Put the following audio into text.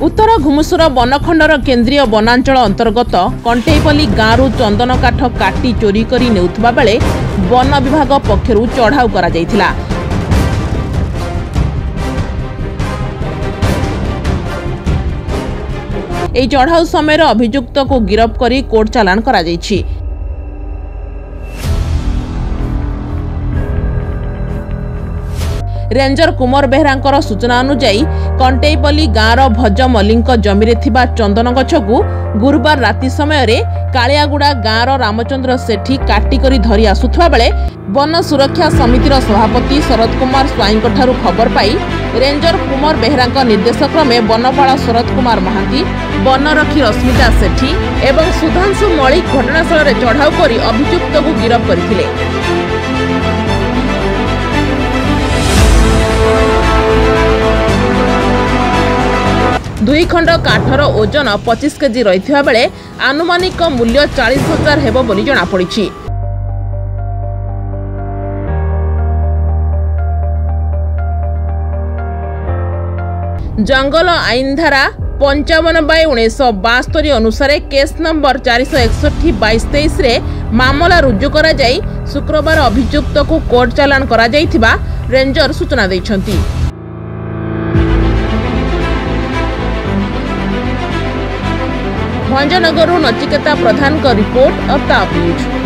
ଉତ୍ତର ଘୁମୁସୁର ବନଖଣ୍ଡର କେନ୍ଦ୍ରୀୟ ବନାଞ୍ଚଳ ଅନ୍ତର୍ଗତ କଣ୍ଟେଇପଲ୍ଲୀ ଗାଁରୁ ଚନ୍ଦନ କାଠ କାଟି ଚୋରି କରି ନେଉଥିବା ବେଳେ ବନ ବିଭାଗ ପକ୍ଷରୁ ଚଢ଼ାଉ କରାଯାଇଥିଲା। ଏହି ଚଢ଼ାଉ ସମୟରେ ଅଭିଯୁକ୍ତକୁ ଗିରଫ କରି କୋର୍ଟ ଚାଲାଣ କରାଯାଇଛି। ରେଞ୍ଜର କୁମର ବେହେରାଙ୍କର ସୂଚନା ଅନୁଯାୟୀ କଣ୍ଟେଇପଲ୍ଲୀ ଗାଁର ଭଜ ମଲ୍ଲିଙ୍କ ଜମିରେ ଥିବା ଚନ୍ଦନ ଗଛକୁ ଗୁରୁବାର ରାତି ସମୟରେ କାଳିଆଗୁଡ଼ା ଗାଁର ରାମଚନ୍ଦ୍ର ସେଠୀ କାଟି କରି ଧରି ଆସୁଥିବା ବେଳେ ବନ ସୁରକ୍ଷା ସମିତିର ସଭାପତି ଶରଦ କୁମାର ସ୍ୱାଇଁଙ୍କଠାରୁ ଖବର ପାଇ ରେଞ୍ଜର କୁମର ବେହେରାଙ୍କ ନିର୍ଦ୍ଦେଶ କ୍ରମେ ବନପାଳ ଶରଦ କୁମାର ମହାନ୍ତି ବନରକ୍ଷୀ ରଶ୍ମିତା ସେଠୀ ଏବଂ ସୁଧାଂଶୁ ମଳିକ ଘଟଣାସ୍ଥଳରେ ଚଢ଼ାଉ କରି ଅଭିଯୁକ୍ତକୁ ଗିରଫ କରିଥିଲେ। ଦୁଇ ଖଣ୍ଡ କାଠର ଓଜନ ପଚିଶ କେଜି ରହିଥିବା ବେଳେ ଆନୁମାନିକ ମୂଲ୍ୟ ଚାଳିଶ ହଜାର ହେବ ବୋଲି ଜଣାପଡ଼ିଛି। ଜଙ୍ଗଲ ଆଇନ ଧାରା ପଞ୍ଚାବନ ବାଇ ଉଣେଇଶହ ବାସ୍ତରୀ ଅନୁସାରେ କେସ୍ ନମ୍ବର ଚାରିଶହ ଏକଷଠି ବାଇଶ ତେଇଶରେ ମାମଲା ରୁଜୁ କରାଯାଇ ଶୁକ୍ରବାର ଅଭିଯୁକ୍ତକୁ କୋର୍ଟ ଚାଲାଣ କରାଯାଇଥିବା ରେଞ୍ଜର ସୂଚନା ଦେଇଛନ୍ତି। ଭଞ୍ଜନଗରରୁ ନଚିକେତା ପ୍ରଧାନଙ୍କ ରିପୋର୍ଟ ଅତାପ ନ୍ୟୁଜ୍।